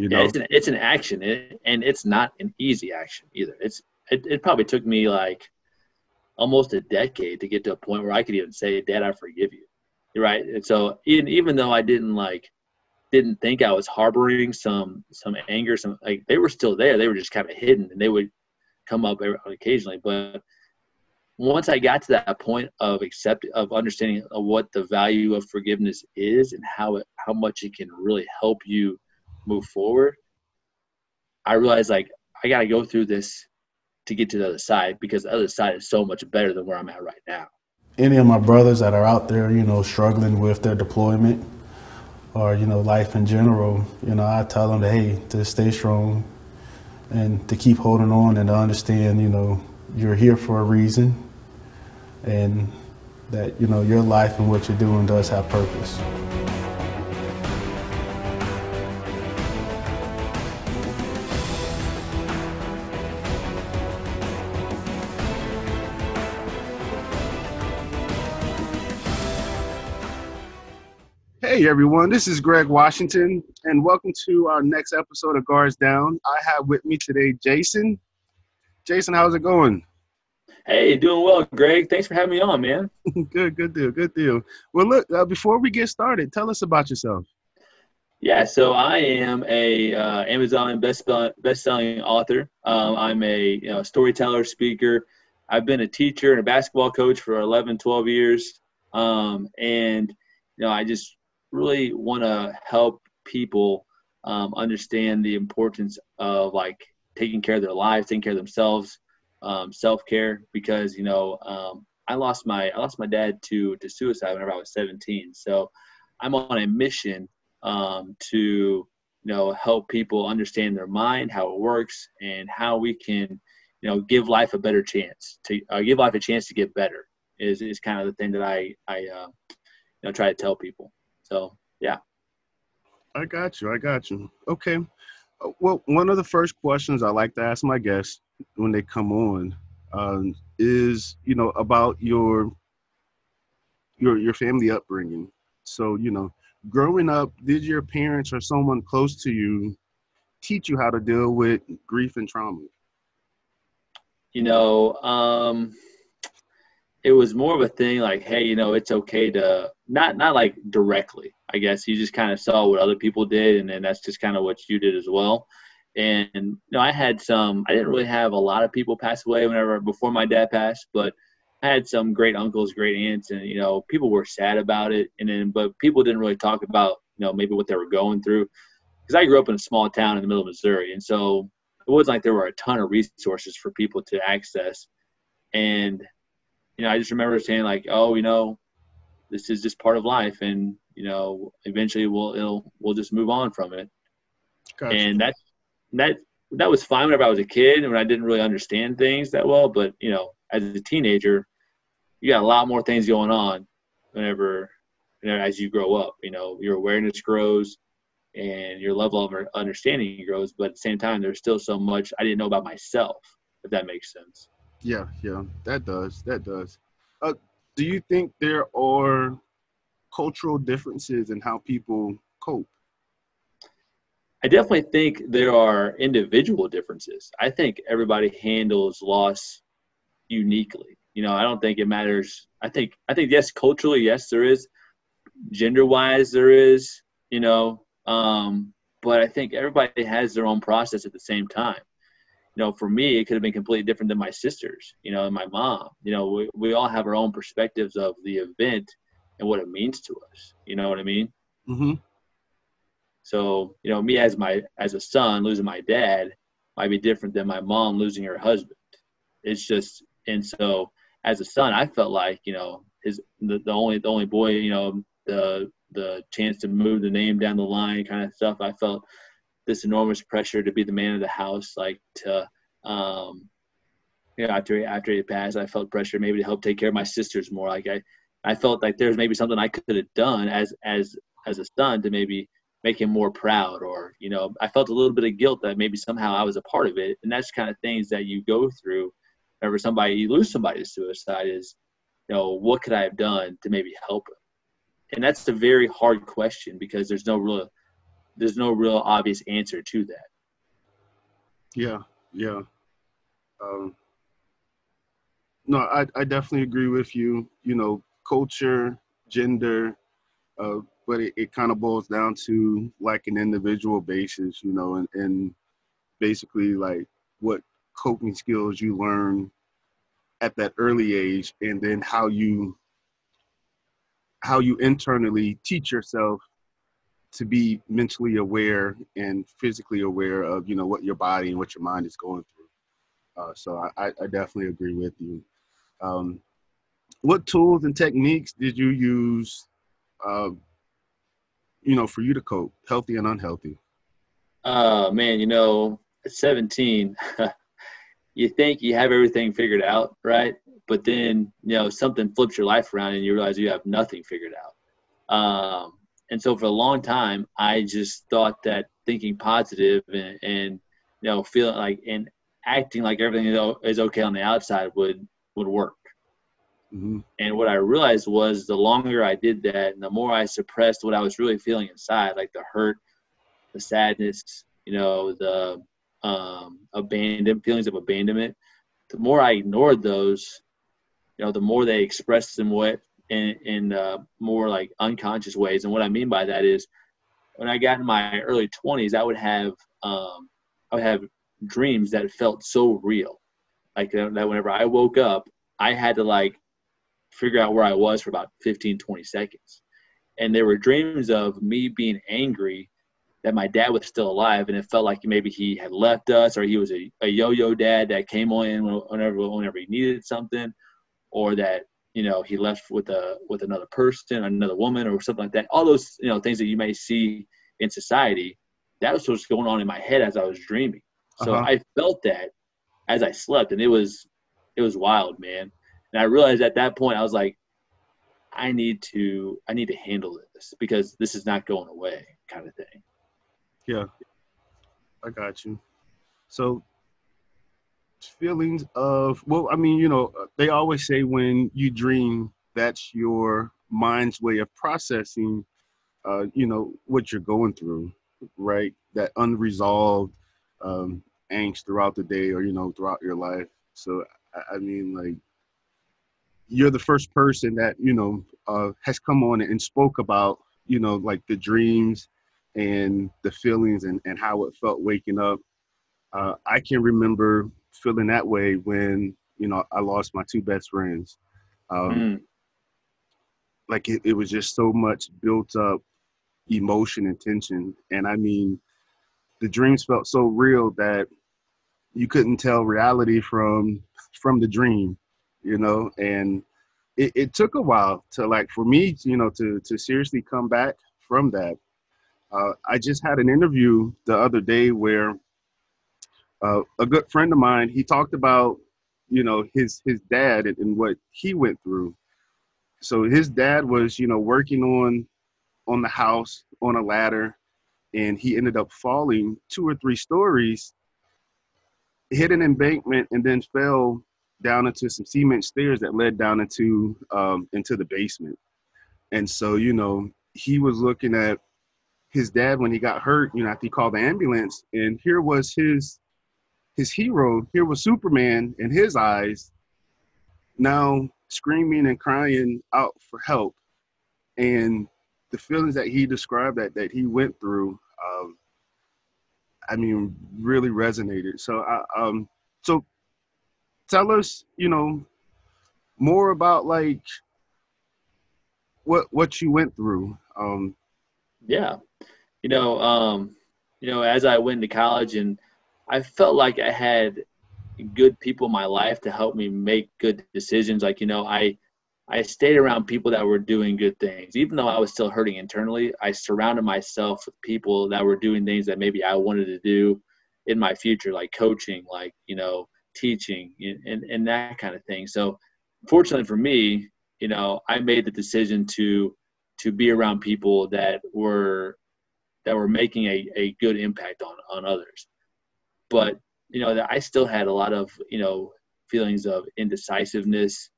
You know, yeah, it's an it's an action, and it's not an easy action either. It's it, it probably took me like almost a decade to get to a point where I could even say, "Dad, I forgive you." Right, and so even even though I didn't like didn't think I was harboring some some anger, some like they were still there. They were just kind of hidden, and they would come up occasionally. But once I got to that point of accept of understanding of what the value of forgiveness is and how it how much it can really help you move forward, I realized like I got to go through this to get to the other side because the other side is so much better than where I'm at right now. Any of my brothers that are out there, you know, struggling with their deployment or you know life in general, you know, I tell them, to, hey, to stay strong and to keep holding on and to understand, you know, you're here for a reason, and that you know your life and what you're doing does have purpose. Hey everyone, this is Greg Washington, and welcome to our next episode of Guards Down. I have with me today Jason. Jason, how's it going? Hey, doing well, Greg. Thanks for having me on, man. good, good deal, good deal. Well, look, uh, before we get started, tell us about yourself. Yeah, so I am a uh, Amazon best best-selling author. Um, I'm a you know, storyteller, speaker. I've been a teacher and a basketball coach for 11, 12 years, um, and you know I just really want to help people um, understand the importance of like taking care of their lives, taking care of themselves, um, self care. Because you know, um, I lost my I lost my dad to to suicide whenever I was 17. So I'm on a mission um, to you know help people understand their mind, how it works, and how we can you know give life a better chance to uh, give life a chance to get better. Is is kind of the thing that I I uh, you know try to tell people. So yeah. I got you. I got you. Okay. Well, one of the first questions I like to ask my guests when they come on um, is, you know, about your your your family upbringing. So, you know, growing up, did your parents or someone close to you teach you how to deal with grief and trauma? You know, um, it was more of a thing like, hey, you know, it's okay to not not like directly. I guess you just kind of saw what other people did, and then that's just kind of what you did as well. And you know, I had some. I didn't really have a lot of people pass away whenever before my dad passed, but I had some great uncles, great aunts, and you know, people were sad about it. And then, but people didn't really talk about you know maybe what they were going through. Because I grew up in a small town in the middle of Missouri, and so it wasn't like there were a ton of resources for people to access. And you know, I just remember saying like, oh, you know, this is just part of life, and you know, eventually we'll it'll, we'll just move on from it. Gotcha. And that that that was fine whenever I was a kid and when I didn't really understand things that well. But you know, as a teenager, you got a lot more things going on whenever, you know, as you grow up. You know, your awareness grows and your level of understanding grows. But at the same time, there's still so much I didn't know about myself. If that makes sense. Yeah, yeah, that does. That does. Uh, do you think there are cultural differences in how people cope? I definitely think there are individual differences. I think everybody handles loss uniquely. You know, I don't think it matters. I think I think yes, culturally, yes, there is. Gender wise, there is. You know, um, but I think everybody has their own process at the same time you know, for me, it could have been completely different than my sisters, you know, and my mom. You know, we, we all have our own perspectives of the event and what it means to us. You know what I mean? Mm-hmm. So, you know, me as my as a son losing my dad might be different than my mom losing her husband. It's just, and so as a son, I felt like, you know, his the, the only the only boy, you know, the the chance to move the name down the line kind of stuff. I felt this enormous pressure to be the man of the house, like to, um, you know, after after he passed, I felt pressure maybe to help take care of my sisters more. Like I, I felt like there's maybe something I could have done as as as a son to maybe make him more proud, or you know, I felt a little bit of guilt that maybe somehow I was a part of it, and that's kind of things that you go through whenever somebody you lose somebody to suicide is, you know, what could I have done to maybe help him? And that's a very hard question because there's no real there's no real obvious answer to that. Yeah, yeah. Um, no, I, I definitely agree with you. You know, culture, gender, uh, but it, it kind of boils down to like an individual basis, you know, and, and basically like what coping skills you learn at that early age and then how you how you internally teach yourself to be mentally aware and physically aware of you know what your body and what your mind is going through. Uh, so I, I definitely agree with you. Um, what tools and techniques did you use uh, you know for you to cope healthy and unhealthy? Uh man you know at 17 you think you have everything figured out right? But then you know something flips your life around and you realize you have nothing figured out. Um, and so for a long time i just thought that thinking positive and, and you know feeling like and acting like everything is okay on the outside would would work mm-hmm. and what i realized was the longer i did that and the more i suppressed what i was really feeling inside like the hurt the sadness you know the um, feelings of abandonment the more i ignored those you know, the more they expressed them what in, in uh, more like unconscious ways. And what I mean by that is when I got in my early 20s, I would have um, I would have dreams that felt so real, like uh, that. Whenever I woke up, I had to like figure out where I was for about 15, 20 seconds. And there were dreams of me being angry that my dad was still alive, and it felt like maybe he had left us, or he was a, a yo-yo dad that came on whenever whenever he needed something, or that you know he left with a with another person another woman or something like that. All those you know things that you may see in society that was what's going on in my head as i was dreaming. So uh-huh. i felt that as i slept and it was it was wild man. And i realized at that point i was like i need to i need to handle this because this is not going away kind of thing. Yeah. I got you. So feelings of well i mean you know they always say when you dream that's your mind's way of processing uh, you know what you're going through right? That unresolved um, angst throughout the day or you know throughout your life. So i, I mean like you're the first person that you know uh, has come on and spoke about you know like the dreams and the feelings and, and how it felt waking up. Uh, i can remember feeling that way when you know I lost my two best friends. Um, mm. Like it, it was just so much built up emotion and tension, and I mean, the dreams felt so real that you couldn't tell reality from from the dream, you know. And it, it took a while to like for me, you know, to to seriously come back from that. Uh, I just had an interview the other day where uh, a good friend of mine, he talked about, you know, his his dad and, and what he went through. So his dad was, you know, working on on the house on a ladder, and he ended up falling two or three stories, hit an embankment, and then fell down into some cement stairs that led down into um, into the basement. And so, you know, he was looking at his dad when he got hurt. You know, after he called the ambulance, and here was his his hero here was Superman in his eyes, now screaming and crying out for help, and the feelings that he described that that he went through, um, I mean, really resonated. So, I, um, so tell us, you know, more about like what what you went through. Um, yeah, you know, um, you know, as I went to college and I felt like I had good people in my life to help me make good decisions. Like, you know, I I stayed around people that were doing good things. Even though I was still hurting internally, I surrounded myself with people that were doing things that maybe I wanted to do in my future, like coaching, like, you know, teaching and, and, that kind of thing. So fortunately for me, you know, I made the decision to to be around people that were that were making a, a good impact on, on others but you know that I still had a lot of you know feelings of indecisiveness.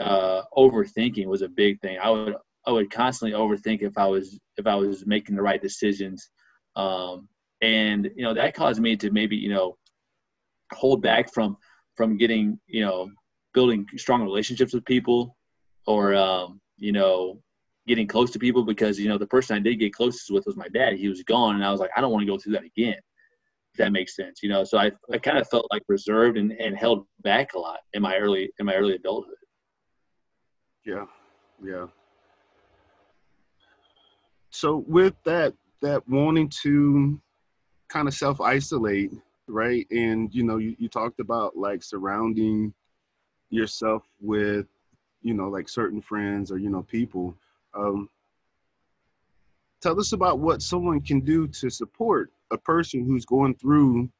Uh, overthinking was a big thing. I would I would constantly overthink if I was if I was making the right decisions. Um, and you know that caused me to maybe you know hold back from from getting you know building strong relationships with people or um, you know getting close to people because you know the person I did get closest with was my dad. He was gone, and I was like, I don't want to go through that again. That makes sense, you know. So I, I kind of felt like reserved and, and held back a lot in my early in my early adulthood. Yeah, yeah. So with that that wanting to kind of self isolate, right? And you know, you, you talked about like surrounding yourself with, you know, like certain friends or you know people um, tell us about what someone can do to support a person who's going through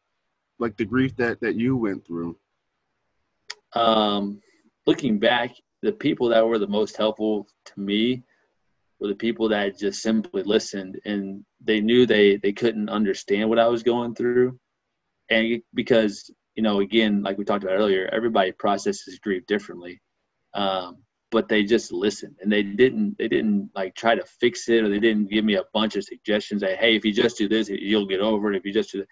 like the grief that that you went through. Um, looking back, the people that were the most helpful to me were the people that just simply listened and they knew they they couldn't understand what I was going through, and because you know again like we talked about earlier, everybody processes grief differently. Um, but they just listened and they didn't they didn't like try to fix it or they didn't give me a bunch of suggestions that hey if you just do this you'll get over it. If you just do that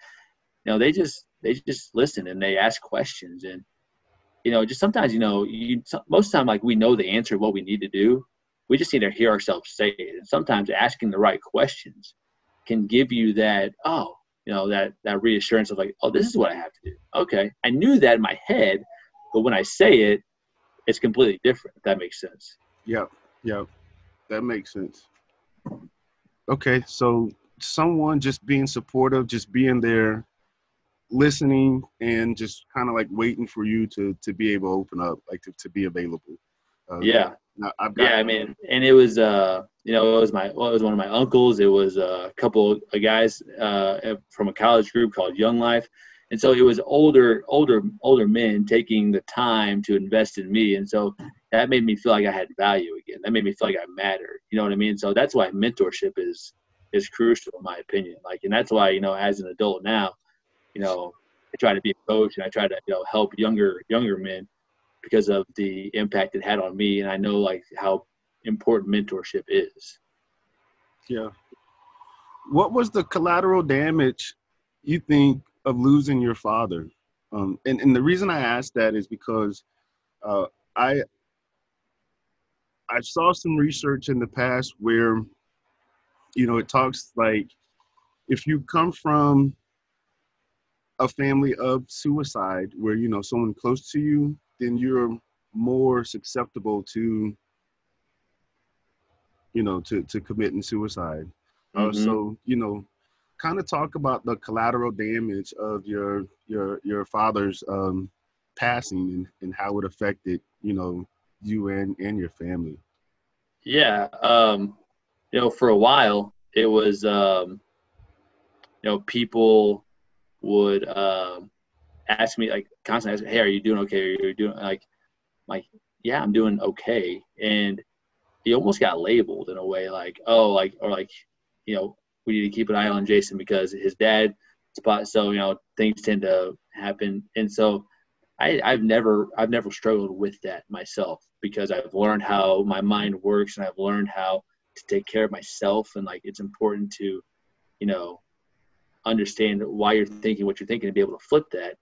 you know they just they just listen and they ask questions and you know just sometimes you know you most of the time like we know the answer what we need to do. We just need to hear ourselves say it and sometimes asking the right questions can give you that oh you know that that reassurance of like oh this is what i have to do. Okay i knew that in my head but when i say it it's completely different. If that makes sense. Yep. Yep. That makes sense. Okay, so someone just being supportive, just being there, listening, and just kind of like waiting for you to to be able to open up, like to, to be available. Uh, yeah. I've got yeah, I mean, and it was uh, you know, it was my well, it was one of my uncles. It was a couple of guys uh, from a college group called Young Life and so it was older older older men taking the time to invest in me. And so that made me feel like i had value again. That made me feel like i mattered. You know what i mean? So that's why mentorship is is crucial in my opinion. Like and that's why you know as an adult now you know i try to be a coach and i try to you know help younger younger men because of the impact it had on me. And i know like how important mentorship is. Yeah. What was the collateral damage you think of losing your father. Um, and, and the reason I ask that is because uh, I I saw some research in the past where, you know, it talks like if you come from a family of suicide where, you know, someone close to you, then you're more susceptible to, you know, to, to committing suicide. Uh, mm-hmm. Uh, so, you know, kind of talk about the collateral damage of your your your father's um, passing and, and how it affected you know you and and your family. Yeah um you know for a while it was um you know people would um ask me like constantly ask, hey are you doing okay? Are you doing like like yeah i'm doing okay. And he almost got labeled in a way like oh like or like you know we need to keep an eye on Jason because his dad spot. So you know things tend to happen, and so I, I've never I've never struggled with that myself because I've learned how my mind works and I've learned how to take care of myself. And like it's important to you know understand why you're thinking what you're thinking and be able to flip that.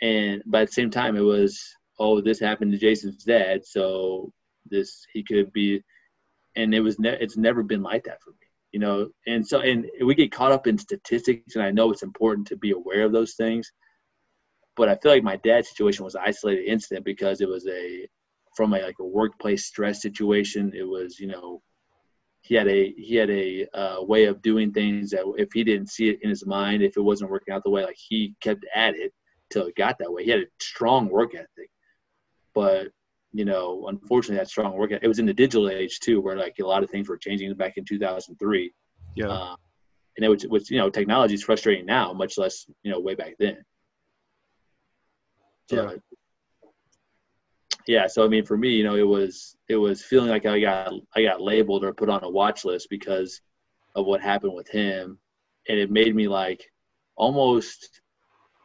And but at the same time it was oh this happened to jason's dad so this he could be and it was ne- it's never been like that for me you know and so and we get caught up in statistics and i know it's important to be aware of those things but i feel like my dad's situation was an isolated incident because it was a from a like a workplace stress situation it was you know he had a he had a uh, way of doing things that if he didn't see it in his mind if it wasn't working out the way like he kept at it till it got that way. He had a strong work ethic but you know, unfortunately, that strong work. It was in the digital age too, where like a lot of things were changing back in 2003. Yeah. Uh, and it was, was, you know, technology is frustrating now, much less, you know, way back then. So, yeah. Yeah. So I mean, for me, you know, it was it was feeling like I got I got labeled or put on a watch list because of what happened with him, and it made me like almost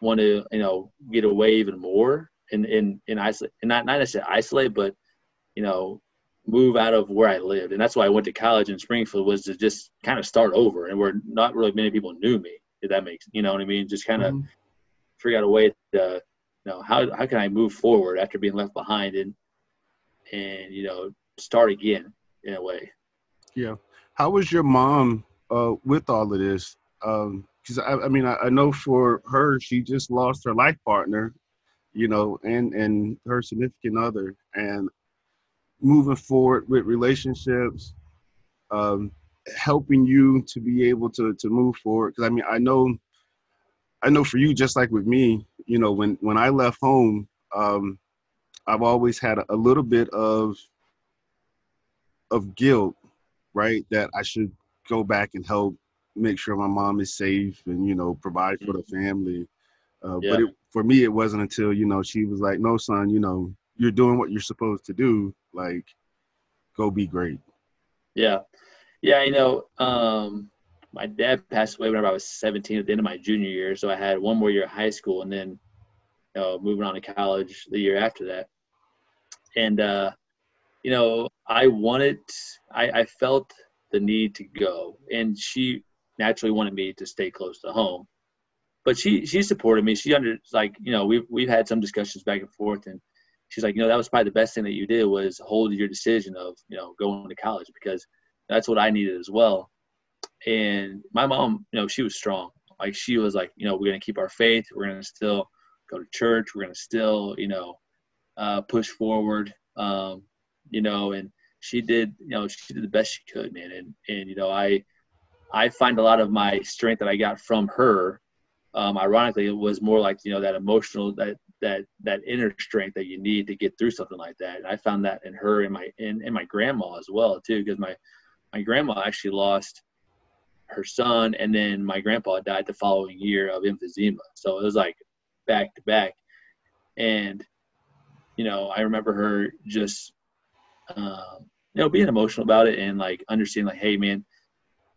want to you know get away even more in in in isolate and not not necessarily isolate, but you know, move out of where I lived, and that's why I went to college in Springfield was to just kind of start over, and where not really many people knew me. If that makes you know what I mean, just kind of mm-hmm. figure out a way to, you know, how how can I move forward after being left behind and and you know start again in a way. Yeah. How was your mom uh, with all of this? Because um, I, I, mean, I, I know for her, she just lost her life partner, you know, and and her significant other, and moving forward with relationships, um, helping you to be able to to move forward. Because I mean, I know, I know for you, just like with me, you know, when when I left home, um, I've always had a, a little bit of of guilt, right? That I should go back and help make sure my mom is safe and you know provide for the mm-hmm. family. Uh, yeah. But it, for me, it wasn't until you know she was like, "No, son, you know you're doing what you're supposed to do. Like, go be great." Yeah, yeah. You know, um, my dad passed away whenever I was 17 at the end of my junior year, so I had one more year of high school and then you know, moving on to college the year after that. And uh, you know, I wanted, I, I felt the need to go, and she naturally wanted me to stay close to home. But she she supported me. She under like you know we've we've had some discussions back and forth, and she's like you know that was probably the best thing that you did was hold your decision of you know going to college because that's what I needed as well. And my mom, you know, she was strong. Like she was like, you know, we're gonna keep our faith. We're gonna still go to church. We're gonna still, you know, uh, push forward. Um, you know, and she did, you know, she did the best she could, man. And and you know, I I find a lot of my strength that I got from her. Um, ironically, it was more like you know that emotional that that that inner strength that you need to get through something like that. And I found that in her and my in, in my grandma as well too, because my my grandma actually lost her son, and then my grandpa died the following year of emphysema. So it was like back to back, and you know I remember her just um, you know, being emotional about it and like understanding like, hey man,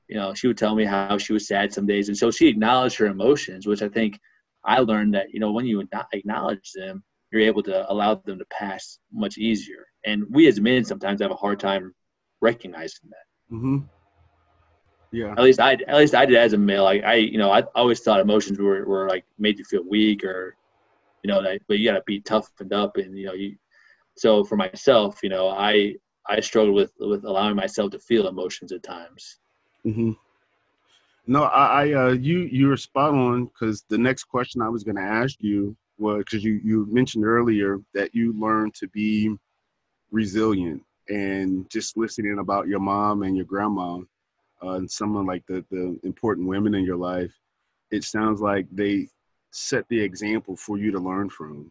you know, she would tell me how she was sad some days. And so she acknowledged her emotions, which I think I learned that, you know, when you acknowledge them, you're able to allow them to pass much easier. And we as men sometimes have a hard time recognizing that. Mm-hmm. Yeah. At least I, at least I did as a male. Like I, you know, I always thought emotions were, were like made you feel weak or, you know, that, but you got to be toughened up and, you know, you, so for myself, you know, I I struggle with with allowing myself to feel emotions at times. Mm-hmm. No, I, I uh, you you were spot on because the next question I was going to ask you was because you you mentioned earlier that you learned to be resilient and just listening about your mom and your grandma uh, and someone like the the important women in your life. It sounds like they set the example for you to learn from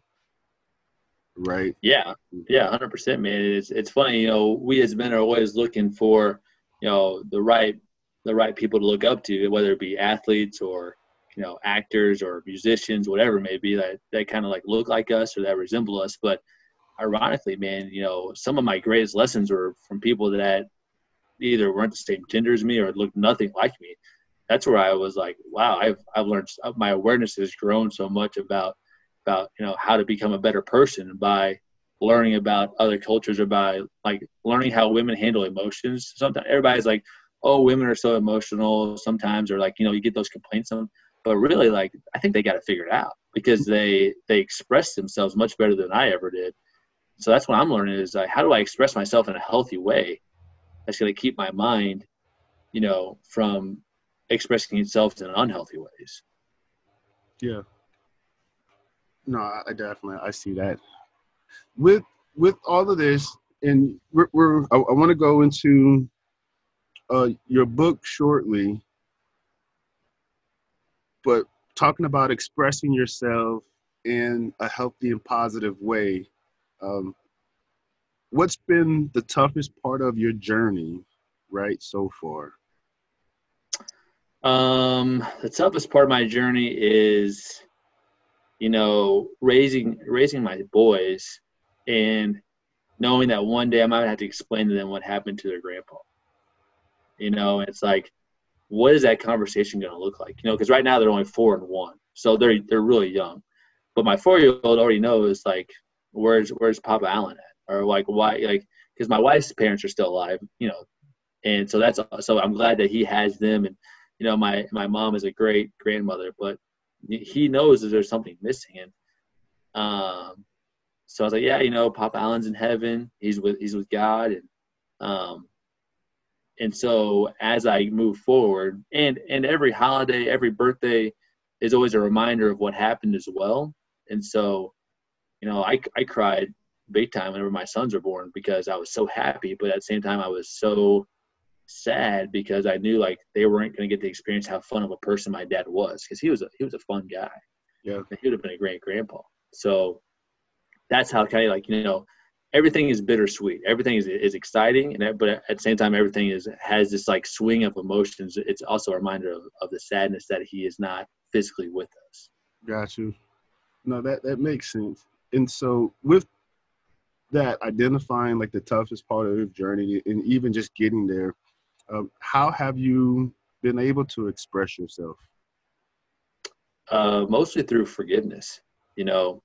right? Yeah, yeah, hundred percent, man. It's it's funny, you know, we as men are always looking for, you know, the right the right people to look up to, whether it be athletes or you know actors or musicians, whatever it may be that that kind of like look like us or that resemble us. But ironically, man, you know, some of my greatest lessons were from people that either weren't the same gender as me or looked nothing like me. That's where I was like, wow, I've I've learned my awareness has grown so much about about you know how to become a better person by learning about other cultures or by like learning how women handle emotions. Sometimes everybody's like, oh, women are so emotional sometimes, or like you know you get those complaints on. But really, like I think they got to figure it out because mm-hmm. they they express themselves much better than I ever did. So that's what I'm learning is like, how do I express myself in a healthy way that's going to keep my mind, you know, from expressing itself in unhealthy ways. Yeah, no, I definitely I see that. With with all of this, and we're, we're I, I want to go into uh, your book shortly, but talking about expressing yourself in a healthy and positive way. Um, what's been the toughest part of your journey, right, so far? Um, the toughest part of my journey is you know, raising raising my boys and knowing that one day I might have to explain to them what happened to their grandpa. You know, it's like, what is that conversation going to look like? You know, because right now they're only four and one, so they're they're really young. But my four year old already knows like, where's where's Papa Allen at, or like why like because my wife's parents are still alive, you know, and so that's so I'm glad that he has them, and you know, my my mom is a great grandmother, but he knows that there's something missing, and um, so I was like, yeah, you know, Papa Allen's in heaven, he's with he's with God, and um, and so as I move forward, and and every holiday, every birthday is always a reminder of what happened as well, and so you know, I I cried big time whenever my sons were born because I was so happy, but at the same time I was so sad because I knew like they weren't going to get to experience how fun of a person my dad was because he was a, he was a fun guy. Yeah, he would have been a great grandpa. So that's how kind of like you know everything is bittersweet. Everything is is exciting, and but at the same time, everything is has this like swing of emotions. It's also a reminder of, of the sadness that he is not physically with us. Got you. No, that that makes sense. And so with that identifying like the toughest part of your journey and even just getting there um, how have you been able to express yourself uh, mostly through forgiveness you know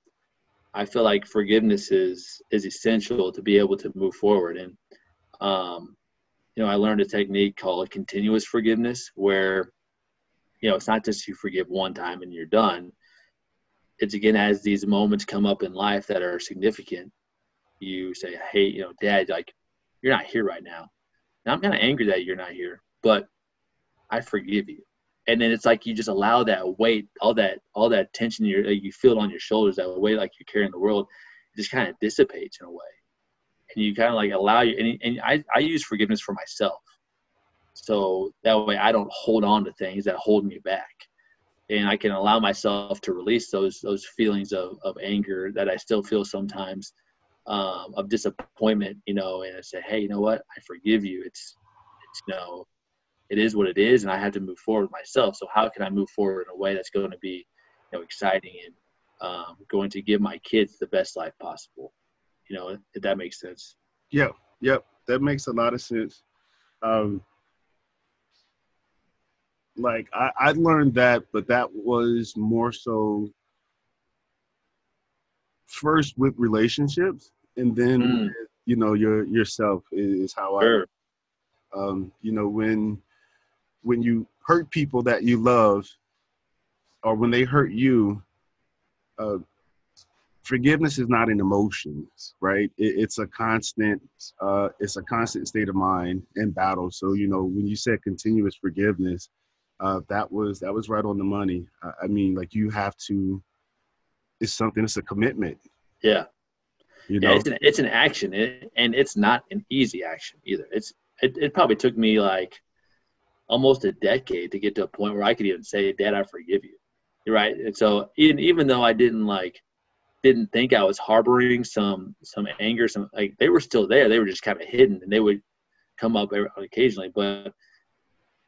i feel like forgiveness is is essential to be able to move forward and um, you know i learned a technique called a continuous forgiveness where you know it's not just you forgive one time and you're done it's again as these moments come up in life that are significant you say, hey, you know, dad, like, you're not here right now. Now I'm kind of angry that you're not here, but I forgive you. And then it's like you just allow that weight, all that, all that tension you you feel on your shoulders, that weight like you're carrying the world, just kind of dissipates in a way. And you kind of like allow you. And, and I, I use forgiveness for myself, so that way I don't hold on to things that hold me back, and I can allow myself to release those those feelings of of anger that I still feel sometimes um, of disappointment, you know, and I say, hey, you know what? I forgive you. It's, it's, you know, it is what it is, and I have to move forward myself. So how can I move forward in a way that's going to be, you know, exciting and um, going to give my kids the best life possible? You know, if that makes sense. Yep, yep, that makes a lot of sense. Um, like I, I learned that, but that was more so first with relationships and then mm. you know your yourself is how sure. I um you know when when you hurt people that you love or when they hurt you uh forgiveness is not an emotion right? It, it's a constant uh it's a constant state of mind in battle. So you know when you said continuous forgiveness uh that was that was right on the money. I, I mean like you have to it's something it's a commitment. Yeah. You know? yeah it's an, it's an action. It, and it's not an easy action either. It's it, it probably took me like almost a decade to get to a point where i could even say dad i forgive you. Right. And so even even though i didn't like didn't think i was harboring some some anger some like they were still there. They were just kind of hidden and they would come up occasionally. But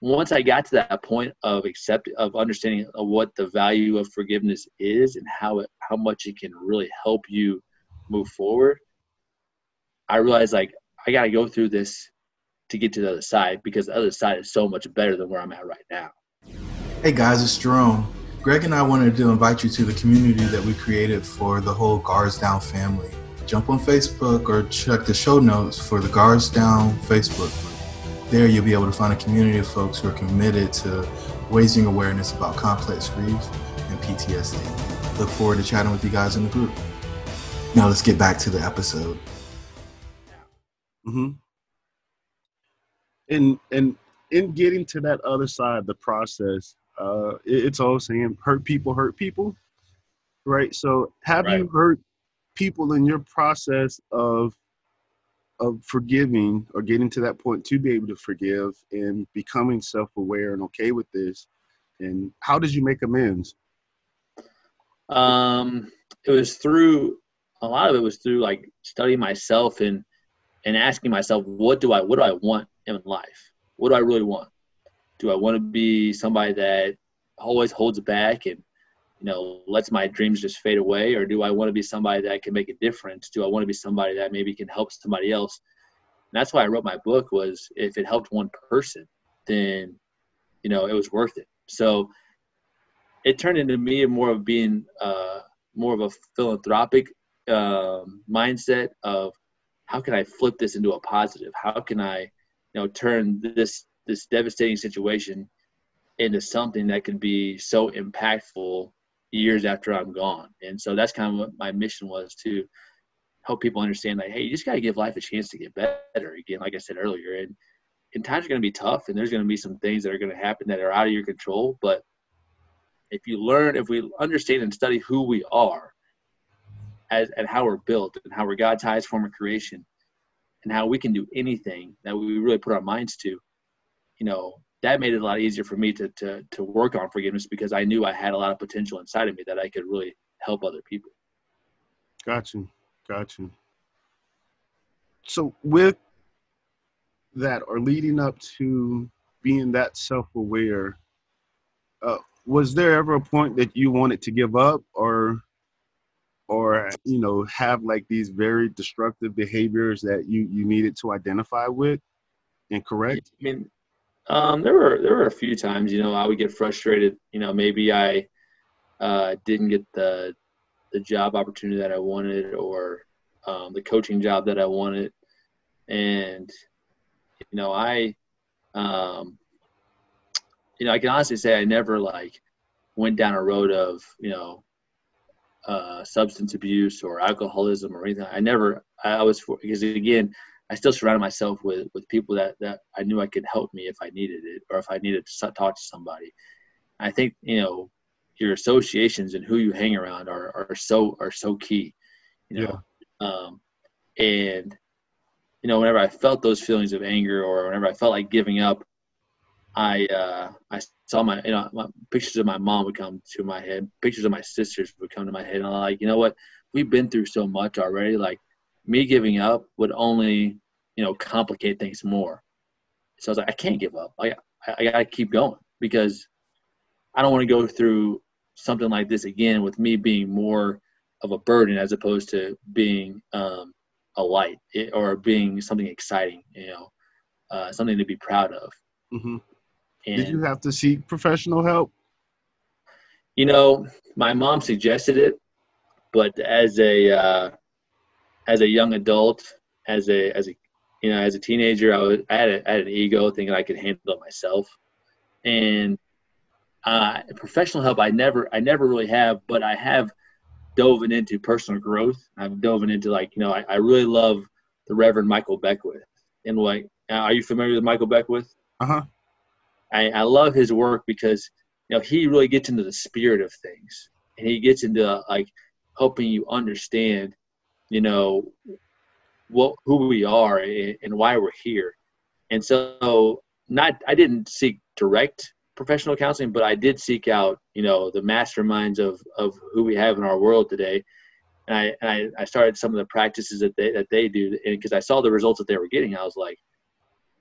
once I got to that point of accept of understanding of what the value of forgiveness is and how it how much it can really help you move forward, I realized like I got to go through this to get to the other side because the other side is so much better than where I'm at right now. Hey guys, it's Jerome. Greg and I wanted to invite you to the community that we created for the whole Guards Down family. Jump on Facebook or check the show notes for the Guards Down Facebook group. There, you'll be able to find a community of folks who are committed to raising awareness about complex grief and PTSD. Look forward to chatting with you guys in the group. Now, let's get back to the episode. Mm-hmm. And and in getting to that other side, of the process, uh, it's all saying hurt people hurt people, right? So, have right. you hurt people in your process of of forgiving or getting to that point to be able to forgive and becoming self-aware and okay with this and how did you make amends um it was through a lot of it was through like studying myself and and asking myself what do i what do i want in life? What do i really want? Do i want to be somebody that always holds back and you know lets my dreams just fade away? Or do i want to be somebody that can make a difference? Do i want to be somebody that maybe can help somebody else? And that's why i wrote my book was if it helped one person then you know it was worth it. So it turned into me more of being uh, more of a philanthropic um, mindset of how can I flip this into a positive? How can I, you know, turn this this devastating situation into something that could be so impactful years after I'm gone? And so that's kind of what my mission was to help people understand that hey, you just got to give life a chance to get better. Again, like I said earlier, and and times are going to be tough, and there's going to be some things that are going to happen that are out of your control. But if you learn, if we understand and study who we are, as and how we're built, and how we're God's highest form of creation, and how we can do anything that we really put our minds to, you know, that made it a lot easier for me to to to work on forgiveness because I knew I had a lot of potential inside of me that I could really help other people. Got you. Got you. So with that or leading up to being that self-aware, uh, was there ever a point that you wanted to give up or or you know have like these very destructive behaviors that you you needed to identify with and correct i mean um, there were there were a few times you know i would get frustrated you know maybe i uh, didn't get the the job opportunity that I wanted or um, the coaching job that I wanted. And, you know, I, um, you know, I can honestly say I never like went down a road of, you know, uh, substance abuse or alcoholism or anything. I never, I was, because again, I still surrounded myself with, with people that, that I knew I could help me if I needed it or if I needed to talk to somebody. I think, you know, your associations and who you hang around are, are so are so key you know yeah. um, and you know whenever i felt those feelings of anger or whenever i felt like giving up i uh, i saw my you know my, pictures of my mom would come to my head pictures of my sisters would come to my head and i'm like you know what we've been through so much already like me giving up would only you know complicate things more so i was like i can't give up i, I, I gotta keep going because I don't want to go through something like this again with me being more of a burden as opposed to being um, a light or being something exciting, you know, uh, something to be proud of. Mm-hmm. And, Did you have to seek professional help? You know, my mom suggested it, but as a uh, as a young adult, as a as a you know as a teenager, I was I had, a, I had an ego thinking I could handle it myself, and uh, professional help, I never, I never really have, but I have dove into personal growth. I've dove into like, you know, I, I really love the Reverend Michael Beckwith. And like, uh, are you familiar with Michael Beckwith? Uh huh. I, I love his work because you know he really gets into the spirit of things, and he gets into like helping you understand, you know, what who we are and, and why we're here. And so, not I didn't seek direct professional counseling, but I did seek out, you know, the masterminds of, of who we have in our world today. And I, and I, I started some of the practices that they, that they do. And because I saw the results that they were getting, I was like,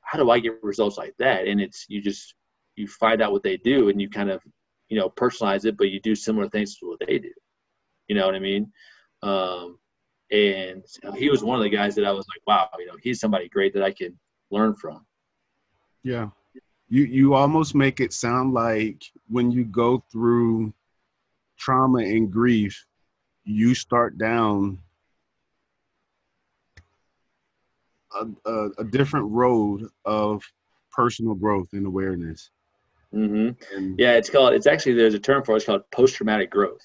how do I get results like that? And it's, you just, you find out what they do and you kind of, you know, personalize it, but you do similar things to what they do. You know what I mean? Um, and he was one of the guys that I was like, wow, you know, he's somebody great that I can learn from. Yeah you you almost make it sound like when you go through trauma and grief you start down a, a, a different road of personal growth and awareness mm-hmm. and, yeah it's called it's actually there's a term for it it's called post-traumatic growth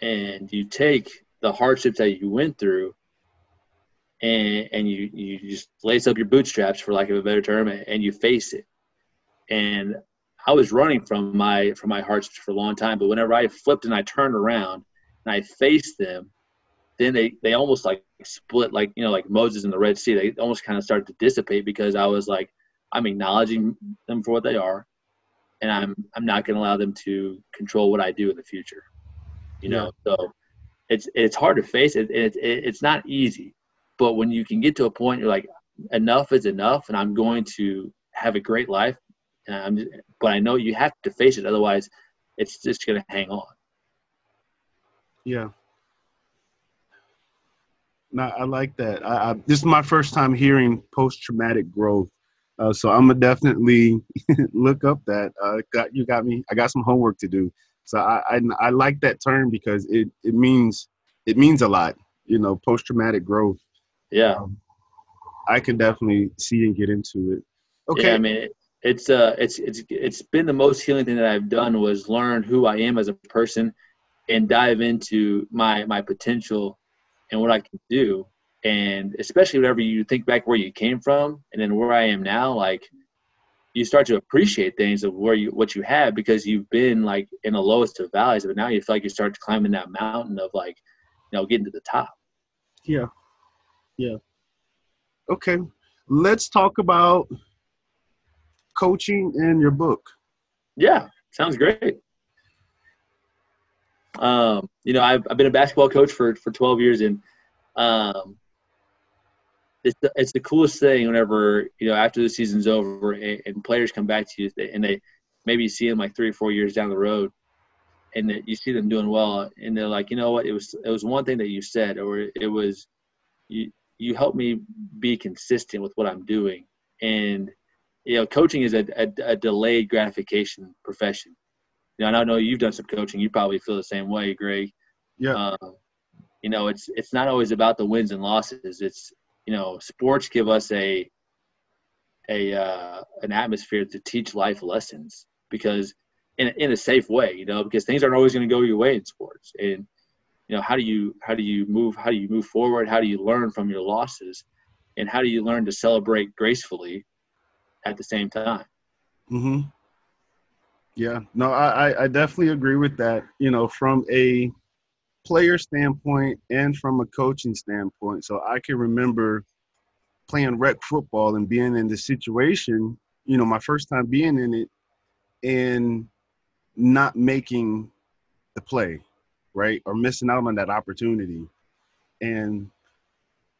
and you take the hardships that you went through and and you you just lace up your bootstraps for lack of a better term and you face it and I was running from my from my hearts for a long time. But whenever I flipped and I turned around and I faced them, then they they almost like split like you know like Moses in the Red Sea. They almost kind of started to dissipate because I was like I'm acknowledging them for what they are, and I'm I'm not going to allow them to control what I do in the future. You know, yeah. so it's it's hard to face it. It's it, it's not easy, but when you can get to a point, you're like enough is enough, and I'm going to have a great life um, but I know you have to face it, otherwise, it's just going to hang on. Yeah. No, I like that. I, I, this is my first time hearing post-traumatic growth, uh, so I'm gonna definitely look up that. Uh, got you got me. I got some homework to do. So I, I, I like that term because it it means it means a lot. You know, post-traumatic growth. Yeah. Um, I can definitely see and get into it. Okay. Yeah, I mean, it, it's uh, it's it's it's been the most healing thing that I've done was learn who I am as a person, and dive into my my potential, and what I can do, and especially whenever you think back where you came from, and then where I am now, like you start to appreciate things of where you what you have because you've been like in the lowest of valleys, but now you feel like you start climbing that mountain of like, you know, getting to the top. Yeah. Yeah. Okay. Let's talk about coaching and your book. Yeah, sounds great. Um, you know, I've, I've been a basketball coach for, for 12 years and um, it's the, it's the coolest thing whenever, you know, after the season's over and, and players come back to you and they maybe see them like three or four years down the road and that you see them doing well and they're like, you know what, it was, it was one thing that you said, or it was, you, you helped me be consistent with what I'm doing. And, you know, coaching is a, a, a delayed gratification profession. You know, and I know you've done some coaching. You probably feel the same way, Greg. Yeah. Um, you know, it's it's not always about the wins and losses. It's you know, sports give us a a uh, an atmosphere to teach life lessons because in in a safe way. You know, because things aren't always going to go your way in sports, and you know, how do you how do you move how do you move forward? How do you learn from your losses, and how do you learn to celebrate gracefully at the same time? Mm-hmm. Yeah, no, I, I definitely agree with that. You know, from a player standpoint and from a coaching standpoint. So I can remember playing rec football and being in the situation, you know, my first time being in it and not making the play, right? Or missing out on that opportunity. And,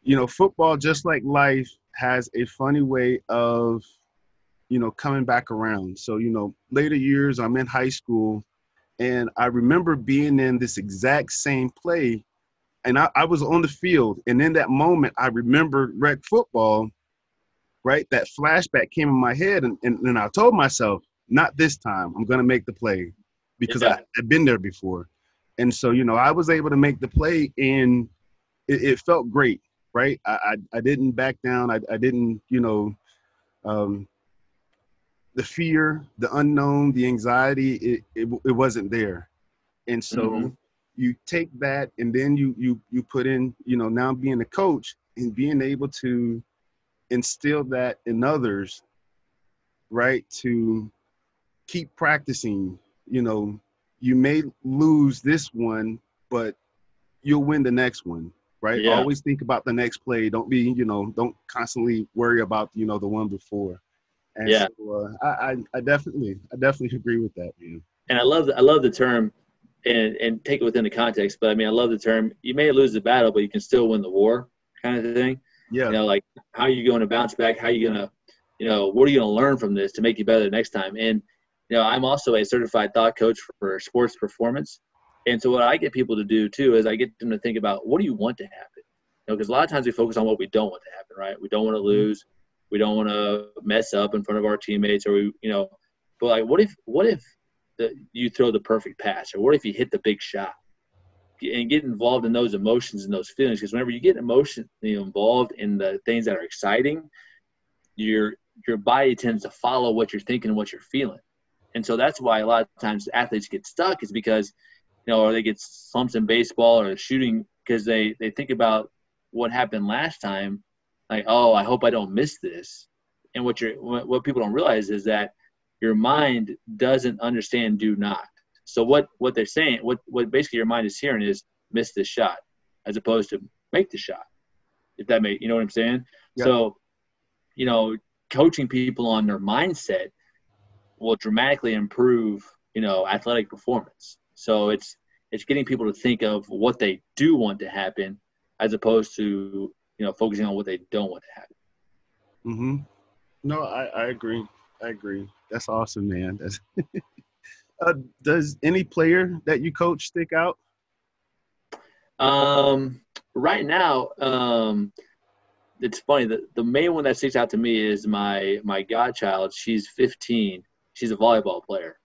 you know, football, just like life, has a funny way of you know, coming back around. So, you know, later years, I'm in high school, and I remember being in this exact same play, and I, I was on the field. And in that moment, I remember rec football, right? That flashback came in my head, and, and, and I told myself, not this time, I'm going to make the play because yeah. I, I've been there before. And so, you know, I was able to make the play, and it, it felt great, right? I, I, I didn't back down. I, I didn't, you know, um, the fear, the unknown, the anxiety, it, it, it wasn't there. And so mm-hmm. you take that and then you, you, you put in, you know, now being a coach and being able to instill that in others, right? To keep practicing, you know, you may lose this one, but you'll win the next one, right? Yeah. Always think about the next play. Don't be, you know, don't constantly worry about, you know, the one before. And yeah, so, uh, I, I definitely I definitely agree with that, man. And I love the, I love the term, and and take it within the context. But I mean, I love the term. You may lose the battle, but you can still win the war, kind of thing. Yeah. You know, like how are you going to bounce back? How are you going to, you know, what are you going to learn from this to make you better the next time? And you know, I'm also a certified thought coach for sports performance. And so what I get people to do too is I get them to think about what do you want to happen? You know, because a lot of times we focus on what we don't want to happen, right? We don't want to mm-hmm. We don't want to mess up in front of our teammates or we you know but like what if what if the, you throw the perfect pass or what if you hit the big shot? And get involved in those emotions and those feelings because whenever you get emotionally involved in the things that are exciting your your body tends to follow what you're thinking and what you're feeling. And so that's why a lot of times athletes get stuck is because you know or they get slumps in baseball or shooting because they they think about what happened last time like, oh, I hope I don't miss this. And what you're what people don't realize is that your mind doesn't understand do not. So what what they're saying, what what basically your mind is hearing is miss this shot, as opposed to make the shot. If that make you know what I'm saying? Yeah. So, you know, coaching people on their mindset will dramatically improve, you know, athletic performance. So it's it's getting people to think of what they do want to happen as opposed to you know, focusing on what they don't want to happen. Mm-hmm. No, I, I agree. I agree. That's awesome, man. That's uh, does any player that you coach stick out? Um, right now, um, it's funny. The, the main one that sticks out to me is my my godchild. She's 15. She's a volleyball player,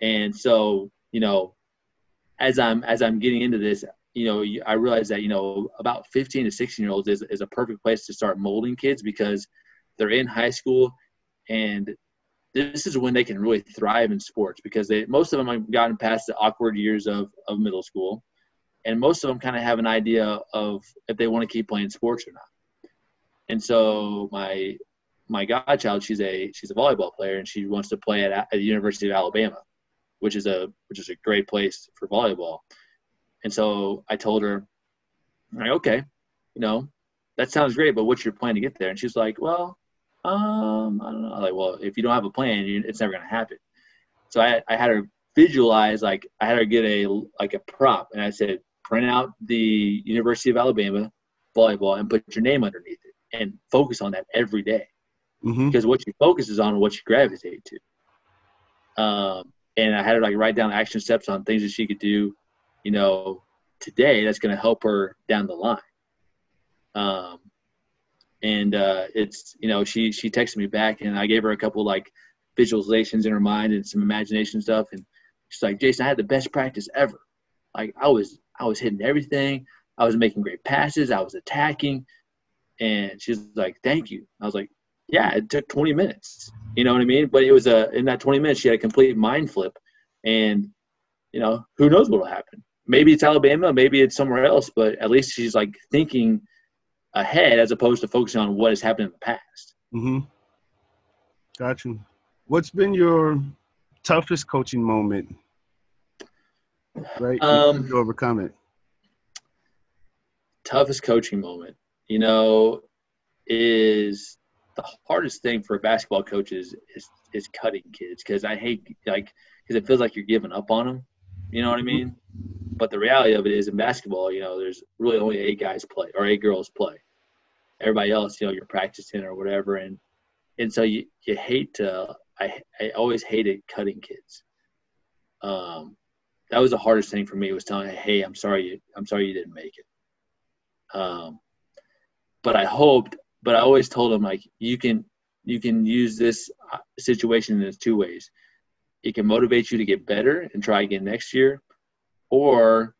and so you know, as I'm as I'm getting into this, you know, I realized that, you know, about 15 to 16 year olds is, is a perfect place to start molding kids because they're in high school and this is when they can really thrive in sports because they, most of them have gotten past the awkward years of, of middle school. And most of them kind of have an idea of if they want to keep playing sports or not. And so my, my godchild, she's a, she's a volleyball player and she wants to play at, at the University of Alabama, which is a, which is a great place for volleyball and so I told her, like, okay, you know, that sounds great, but what's your plan to get there? And she's like, well, um, I don't know. like, well, if you don't have a plan, it's never going to happen. So I, I had her visualize, like, I had her get a, like a prop and I said, print out the University of Alabama volleyball and put your name underneath it and focus on that every day. Mm-hmm. Because what you focus is on what you gravitate to. Um, and I had her like write down action steps on things that she could do you know, today that's going to help her down the line. Um, and uh, it's you know she she texted me back and I gave her a couple like visualizations in her mind and some imagination stuff and she's like Jason I had the best practice ever. Like I was I was hitting everything. I was making great passes. I was attacking. And she's like thank you. I was like yeah it took 20 minutes. You know what I mean? But it was a in that 20 minutes she had a complete mind flip and you know who knows what will happen maybe it's Alabama, maybe it's somewhere else, but at least she's like thinking ahead as opposed to focusing on what has happened in the past. Mm-hmm. Gotcha. What's been your toughest coaching moment? Right, um, to overcome it. Toughest coaching moment, you know, is the hardest thing for basketball coaches is is cutting kids because I hate like because it feels like you're giving up on them. You know what I mean? But the reality of it is in basketball, you know, there's really only eight guys play or eight girls play. Everybody else, you know, you're practicing or whatever, and and so you you hate to. I I always hated cutting kids. Um, that was the hardest thing for me was telling, hey, I'm sorry, you, I'm sorry you didn't make it. Um, but I hoped, but I always told them like you can you can use this uh, situation in two ways. It can motivate you to get better and try again next year, or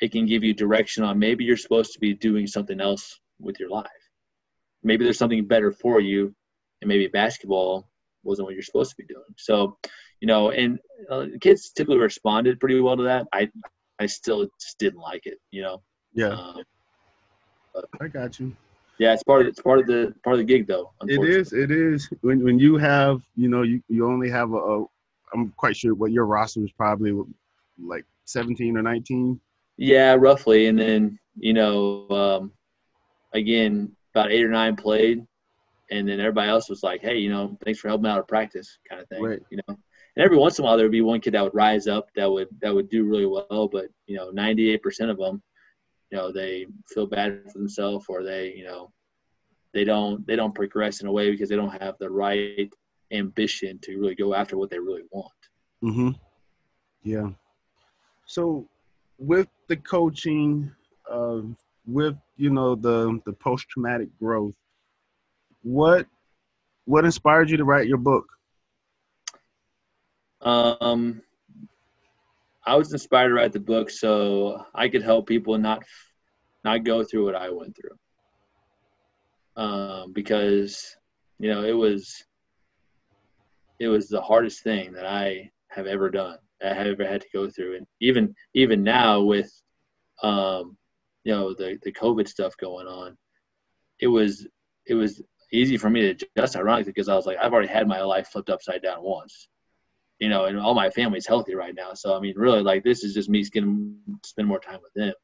it can give you direction on maybe you're supposed to be doing something else with your life. Maybe there's something better for you, and maybe basketball wasn't what you're supposed to be doing. So, you know, and uh, kids typically responded pretty well to that. I, I still just didn't like it, you know. Yeah. Um, I got you. Yeah, it's part of it's part of the part of the gig though. It is. It is. When when you have you know you, you only have a, a I'm quite sure what your roster was probably like 17 or 19? Yeah, roughly. And then, you know, um, again, about eight or nine played. And then everybody else was like, hey, you know, thanks for helping out at practice kind of thing. Right. You know, and every once in a while there would be one kid that would rise up that would that would do really well, but you know, 98% of them, you know, they feel bad for themselves or they, you know, they don't they don't progress in a way because they don't have the right ambition to really go after what they really want. Mhm. Yeah. So, with the coaching, uh, with you know the the post traumatic growth, what what inspired you to write your book? Um, I was inspired to write the book so I could help people not not go through what I went through. Um, because you know it was it was the hardest thing that I have ever done. I have ever had to go through. And even even now with um, you know the the COVID stuff going on, it was it was easy for me to adjust. Ironically, because I was like, I've already had my life flipped upside down once, you know, and all my family's healthy right now. So I mean, really, like this is just me getting spend more time with them.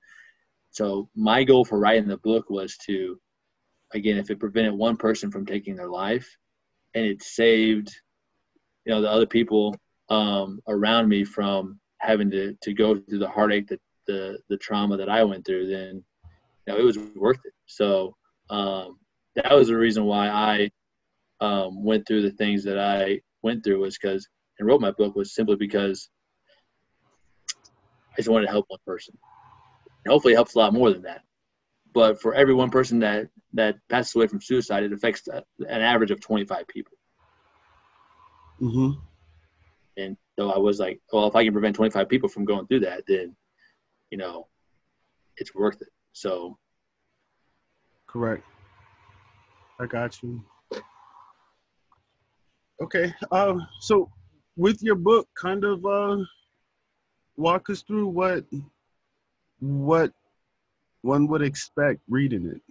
So my goal for writing the book was to, again, if it prevented one person from taking their life, and it saved, you know, the other people um, around me from having to, to go through the heartache, the, the, the trauma that I went through, then you know, it was worth it. So um, that was the reason why I um, went through the things that I went through was because and wrote my book was simply because I just wanted to help one person. And hopefully, it helps a lot more than that. But for every one person that that passes away from suicide, it affects an average of 25 people. Mm-hmm. And so I was like, well, if I can prevent 25 people from going through that, then, you know, it's worth it. So correct. I got you. Okay. Uh, so with your book, kind of uh, walk us through what what one would expect reading it.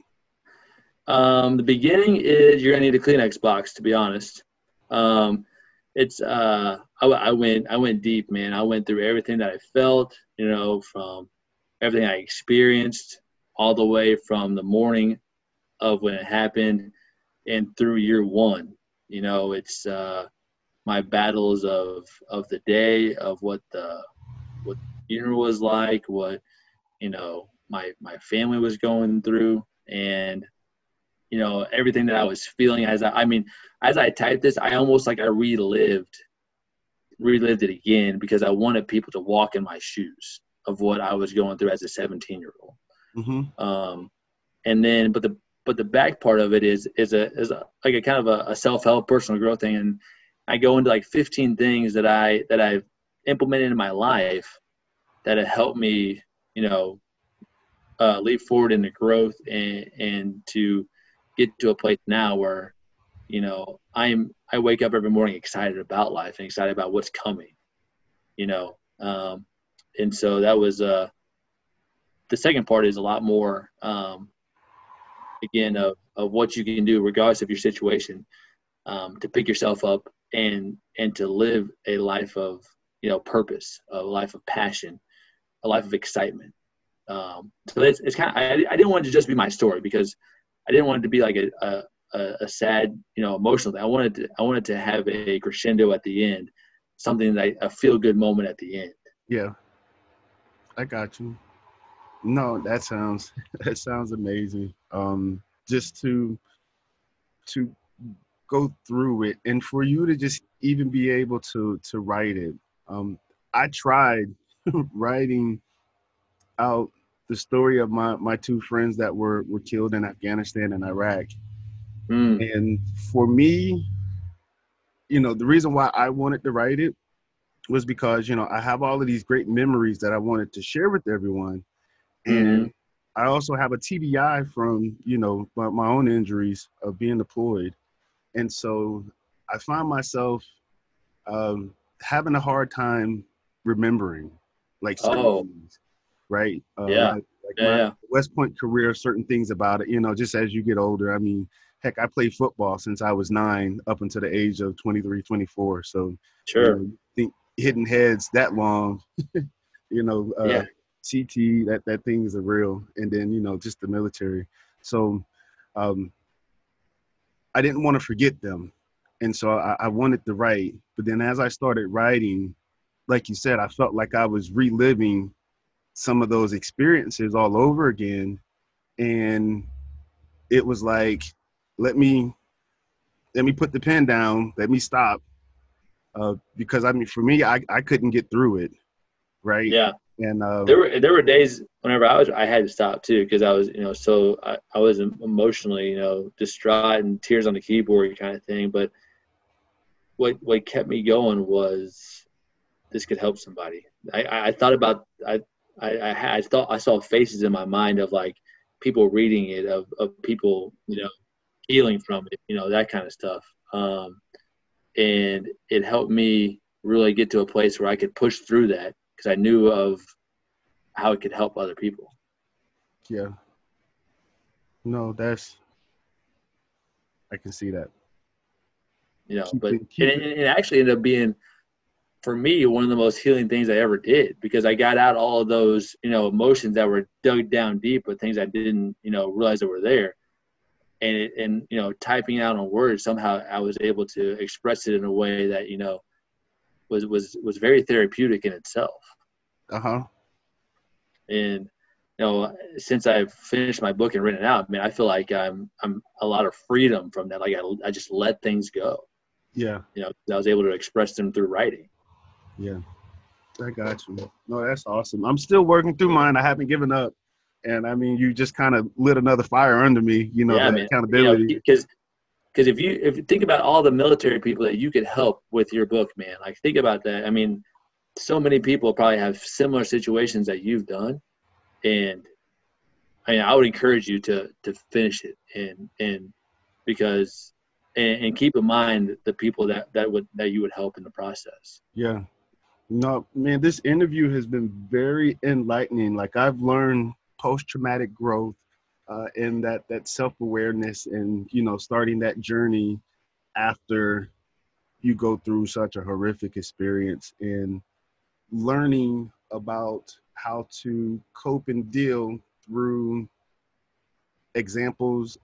Um, the beginning is you're gonna need a Kleenex box, to be honest. Um, it's uh, I, I went I went deep, man. I went through everything that I felt, you know, from everything I experienced, all the way from the morning of when it happened, and through year one. You know, it's uh, my battles of of the day, of what the what the funeral was like, what you know my my family was going through, and you know everything that I was feeling as I, I mean as I typed this, I almost like I relived relived it again because I wanted people to walk in my shoes of what I was going through as a 17 year old. Mm-hmm. Um, and then, but the but the back part of it is is a is a, like a kind of a, a self help personal growth thing, and I go into like 15 things that I that I've implemented in my life that have helped me, you know, uh, leap forward into growth and and to get to a place now where you know i'm i wake up every morning excited about life and excited about what's coming you know um, and so that was uh the second part is a lot more um again of, of what you can do regardless of your situation um, to pick yourself up and and to live a life of you know purpose a life of passion a life of excitement. Um, so it's, it's kind of I, I didn't want it to just be my story because I didn't want it to be like a, a, a sad, you know, emotional thing. I wanted to, I wanted to have a crescendo at the end, something that a feel good moment at the end. Yeah, I got you. No, that sounds that sounds amazing. Um, just to to go through it and for you to just even be able to to write it. Um, I tried writing out the story of my my two friends that were were killed in Afghanistan and Iraq. Mm. And for me, you know, the reason why I wanted to write it was because you know I have all of these great memories that I wanted to share with everyone, and mm. I also have a TBI from you know my, my own injuries of being deployed, and so I find myself um, having a hard time remembering like oh. things right? Uh, yeah. Like, yeah, my yeah. West Point career, certain things about it, you know, just as you get older. I mean, heck, I played football since I was nine up until the age of 23, 24. So, sure. You know, think hitting heads that long, you know, uh, yeah. CT, that, that thing is a real. And then, you know, just the military. So, um, I didn't want to forget them. And so I, I wanted to write. But then as I started writing, like you said, I felt like I was reliving some of those experiences all over again. And it was like let me let me put the pen down. Let me stop. Uh, because i mean for me I, I couldn't get through it right? Yeah. And uh, there were there were days whenever i was i had to stop too because i was you know so I, I was emotionally you know distraught and tears on the keyboard kind of thing. But what what kept me going was this could help somebody. I i thought about i I, I, I thought I saw faces in my mind of like people reading it, of, of people, you know, healing from it, you know, that kind of stuff. Um, and it helped me really get to a place where I could push through that because I knew of how it could help other people. Yeah. No, that's, I can see that. You know, keep but it, it, it actually ended up being for me one of the most healing things I ever did because I got out all of those you know emotions that were dug down deep with things I didn't you know realize that were there, and it, and you know typing out on words somehow I was able to express it in a way that you know was was was very therapeutic in itself. Uh huh. And you know since I've finished my book and written it out, I mean I feel like I'm I'm a lot of freedom from that. Like I I just let things go. Yeah. You know I was able to express them through writing. Yeah, I got you. No, that's awesome. I'm still working through mine. I haven't given up, and I mean, you just kind of lit another fire under me. You know, yeah, accountability. Because, because if you if you think about all the military people that you could help with your book, man, like think about that. I mean, so many people probably have similar situations that you've done, and I mean, I would encourage you to to finish it and and because and, and keep in mind the people that that would that you would help in the process. Yeah. No, man, this interview has been very enlightening. Like I've learned post-traumatic growth uh, and that that self-awareness and you know starting that journey after you go through such a horrific experience and learning about how to cope and deal through examples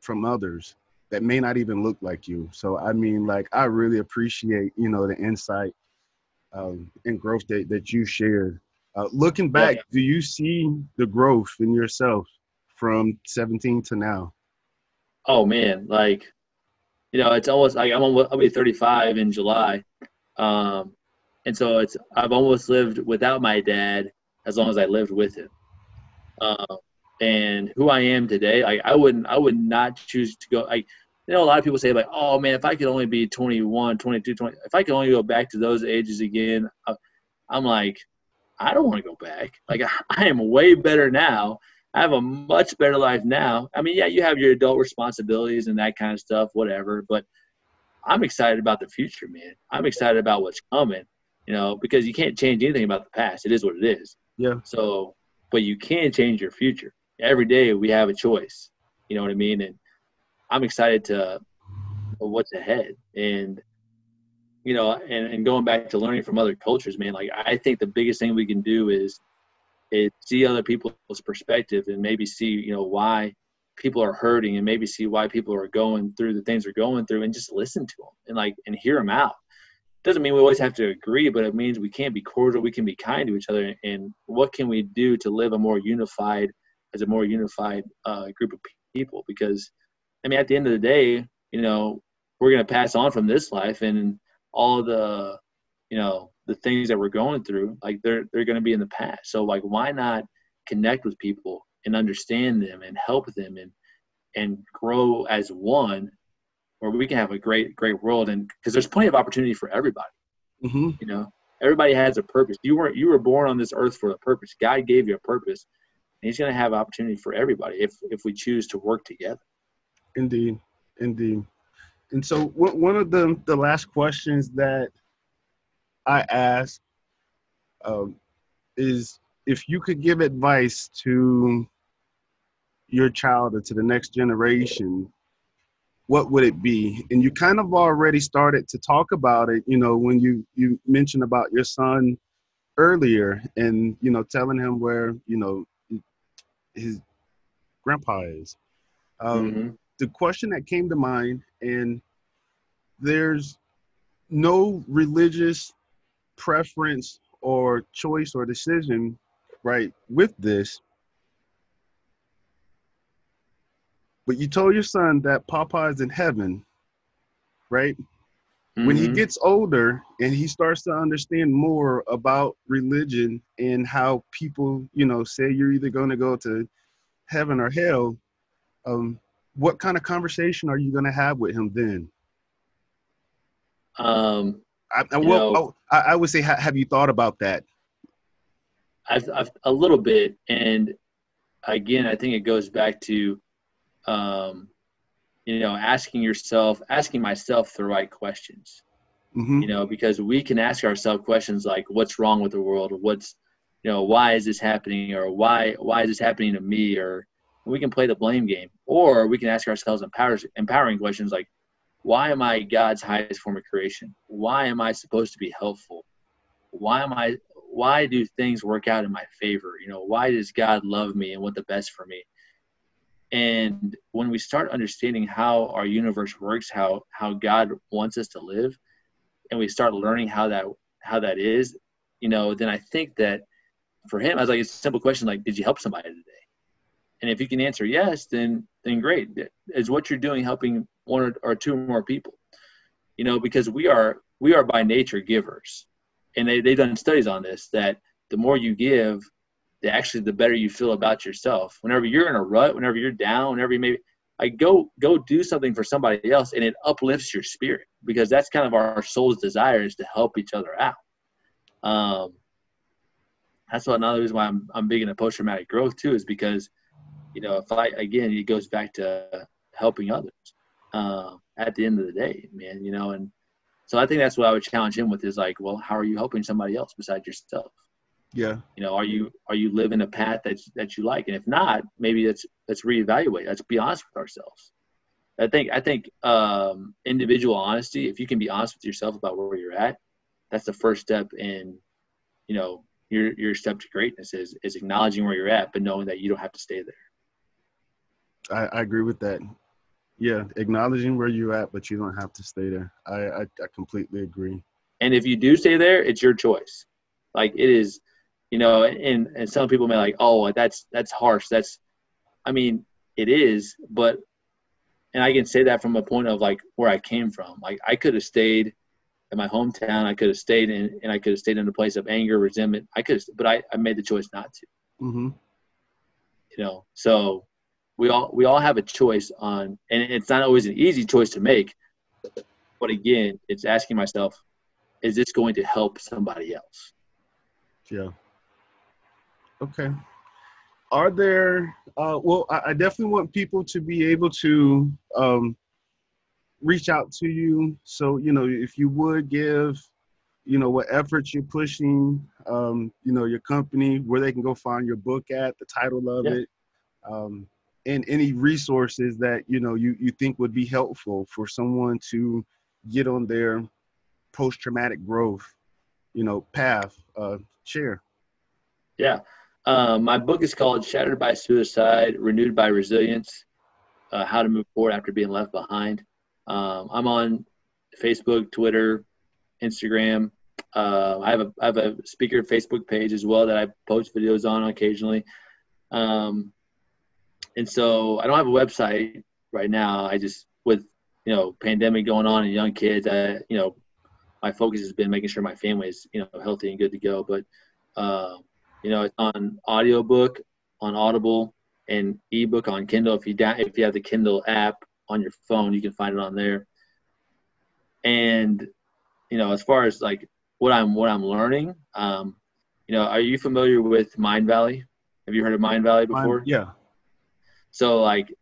from others that may not even look like you. So I mean, like I really appreciate you know the insight um, and growth that that you shared. Uh, looking back, yeah. do you see the growth in yourself from 17 to now? Oh man, like you know, it's almost like I'm almost, I'll be 35 in July, um, and so it's I've almost lived without my dad as long as I lived with him. Um, and who I am today, like I wouldn't, I would not choose to go. Like, you know, a lot of people say like, oh man, if I could only be 21, 22, 20, if I could only go back to those ages again, uh, I'm like, I don't want to go back. Like I am way better now. I have a much better life now. I mean, yeah, you have your adult responsibilities and that kind of stuff, whatever. But I'm excited about the future, man. I'm excited about what's coming. You know, because you can't change anything about the past. It is what it is. Yeah. So, but you can change your future every day we have a choice. You know what I mean? And I'm excited to what's ahead. And you know, and, and going back to learning from other cultures, man, like I think the biggest thing we can do is is see other people's perspective and maybe see, you know, why people are hurting and maybe see why people are going through the things they're going through and just listen to them and like and hear them out. Doesn't mean we always have to agree, but it means we can't be cordial, we can be kind to each other, and what can we do to live a more unified as a more unified uh, group of people? Because i mean at the end of the day you know we're going to pass on from this life and all the you know the things that we're going through like they're they're going to be in the past. So like why not connect with people and understand them and help them and and grow as one where we can have a great great world? And because there's plenty of opportunity for everybody. Mm-hmm. you know everybody has a purpose. You weren't you were born on this earth for a purpose. God gave you a purpose. And he's going to have opportunity for everybody if if we choose to work together. Indeed, indeed. And so one of the the last questions that I ask um, is if you could give advice to your child or to the next generation, what would it be? And you kind of already started to talk about it, you know, when you you mentioned about your son earlier and you know telling him where you know his grandpa is. Um, mm-hmm. The question that came to mind, and there's no religious preference or choice or decision, right, with this. But you told your son that Papa is in heaven, right? Mm-hmm. When he mm-hmm. gets older and he starts to understand more about religion and how people, you know, say you're either going to go to heaven or hell, um, what kind of conversation are you going to have with him then? Um, I, I, well, know, oh, I, I, would say, have you thought about that? I've, I've, a little bit, and again, I think it goes back to um, you know, asking yourself, asking myself the right questions. Mm-hmm. You know, because we can ask ourselves questions like, "What's wrong with the world?" Or "What's, you know, why is this happening?" Or "Why why is this happening to me?" Or we can play the blame game, or we can ask ourselves empowers, empowering questions like, "Why am I God's highest form of creation? Why am I supposed to be helpful? Why am I? Why do things work out in my favor? You know, why does God love me and want the best for me?" And when we start understanding how our universe works, how how God wants us to live, and we start learning how that how that is, you know, then I think that for him, I was like, it's a simple question like, did you help somebody today? And if you can answer yes, then then great. Is what you're doing helping one or, two more people? You know, because we are we are by nature givers, and they they've done studies on this that the more you give, the actually the better you feel about yourself. Whenever you're in a rut, whenever you're down, whenever you maybe like go go do something for somebody else and it uplifts your spirit because that's kind of our soul's desire is to help each other out. Um, that's another reason why I'm I'm big into post traumatic growth too is because you know, if I again, it goes back to helping others. Uh, at the end of the day, man, you know, and so I think that's what I would challenge him with is like, well, how are you helping somebody else besides yourself? Yeah. You know, are you are you living a path that that you like? And if not, maybe let's let's reevaluate. Let's be honest with ourselves. I think I think um, individual honesty. If you can be honest with yourself about where you're at, that's the first step in, you know, your your step to greatness is is acknowledging where you're at, but knowing that you don't have to stay there. I, I agree with that. Yeah, acknowledging where you're at, but you don't have to stay there. I, I, I completely agree. And if you do stay there, it's your choice. Like it is, you know, and and some people may like, oh, that's that's harsh. That's, I mean, it is, but, and I can say that from a point of like where I came from. Like I could have stayed in my hometown. I could have stayed in, and I could have stayed in a place of anger, resentment. I could, but I, I made the choice not to. Mm-hmm. You know, so we all we all have a choice on, and it's not always an easy choice to make. But again, it's asking myself, is this going to help somebody else? Yeah. Okay. Are there? Uh, well, I, I definitely want people to be able to um, reach out to you. So you know, if you would give, you know, what efforts you're pushing, um, you know, your company, where they can go find your book at, the title of Yeah. it. Um, and any resources that you know you, you think would be helpful for someone to get on their post-traumatic growth you know path uh share Yeah. Um, my book is called Shattered by Suicide, Renewed by Resilience uh, How to Move Forward After Being Left Behind. Um, I'm on Facebook, Twitter, Instagram. Uh, I, have a, I have a speaker Facebook page as well that I post videos on occasionally. Um, and so I don't have a website right now. I just, with, you know, pandemic going on and young kids, I, you know, my focus has been making sure my family is, you know, healthy and good to go. But, um, you know, it's on audiobook, on Audible, and ebook on Kindle. If you da- if you have the Kindle app on your phone, you can find it on there. And you know, as far as like what I'm what I'm learning, um, you know, are you familiar with Mind Valley? Have you heard of Mind Valley before? yeah So like,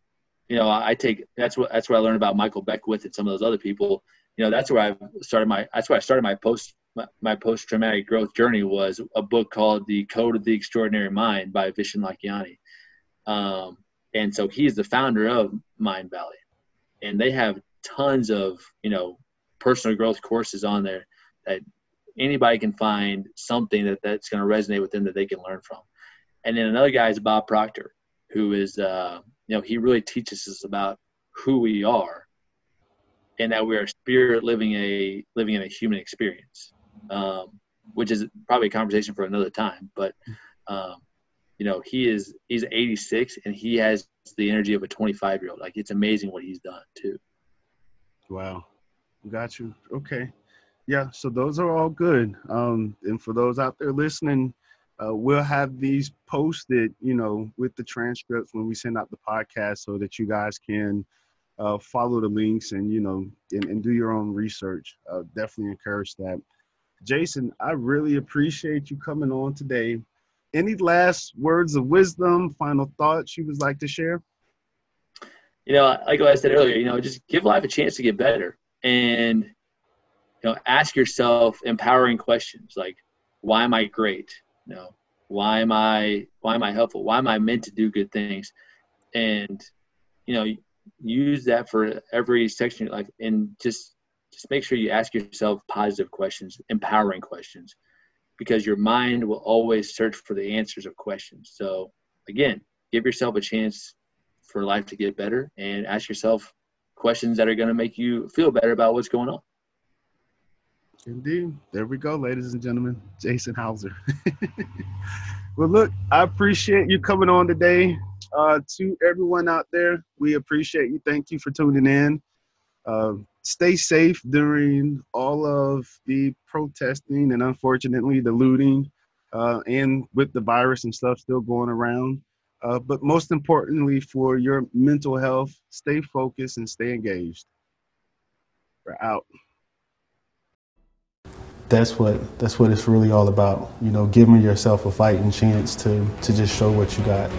you know, I take that's what that's what I learned about Michael Beckwith and some of those other people. You know, that's where I started my that's where I started my post my, my post traumatic growth journey was a book called The Code of the Extraordinary Mind by Vishen Lakhiani. Um, and so he's the founder of Mind Valley, and they have tons of you know personal growth courses on there that anybody can find something that that's going to resonate with them that they can learn from. And then another guy is Bob Proctor, who is uh, you know he really teaches us about who we are and that we are spirit living a living in a human experience um, which is probably a conversation for another time but um, you know he is he's 86 and he has the energy of a 25 year old like it's amazing what he's done too. Wow. Got you. Okay. Yeah so those are all good. Um and for those out there listening uh, we'll have these posted you know with the transcripts when we send out the podcast so that you guys can uh, follow the links and you know and, and do your own research. Uh, definitely encourage that. Jason i really appreciate you coming on today. Any last words of wisdom final thoughts you would like to share? You know like i said earlier you know just give life a chance to get better and you know ask yourself empowering questions like why am i great you know why am i why am i helpful? Why am i meant to do good things? And you know use that for every section of life and just just make sure you ask yourself positive questions empowering questions because your mind will always search for the answers of questions. So again give yourself a chance for life to get better and ask yourself questions that are going to make you feel better about what's going on Indeed. There we go, ladies and gentlemen. Jason Holzer. well, look, I appreciate you coming on today. Uh, to everyone out there, we appreciate you. Thank you for tuning in. Uh, stay safe during all of the protesting and unfortunately the looting uh, and with the virus and stuff still going around. Uh, but most importantly, for your mental health, stay focused and stay engaged. We're out that's what that's what it's really all about. You know, giving yourself a fighting chance to to just show what you got.